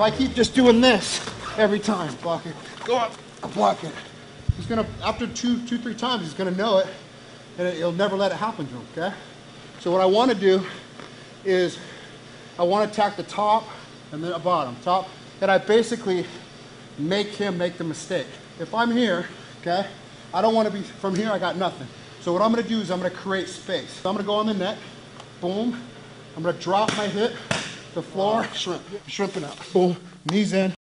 If I keep just doing this every time, block it, go up, block it, he's gonna, after two, two, three times, he's gonna know it, and it- he'll never let it happen to him, okay? So what I wanna do is, I wanna attack the top and then the bottom, top, and I basically make him make the mistake. If I'm here, okay, I don't wanna be, from here I got nothing. So what I'm gonna do is I'm gonna create space. So I'm gonna go on the net, boom, I'm gonna drop my hit, the floor, shrimp, shrimping up. boom, knees in,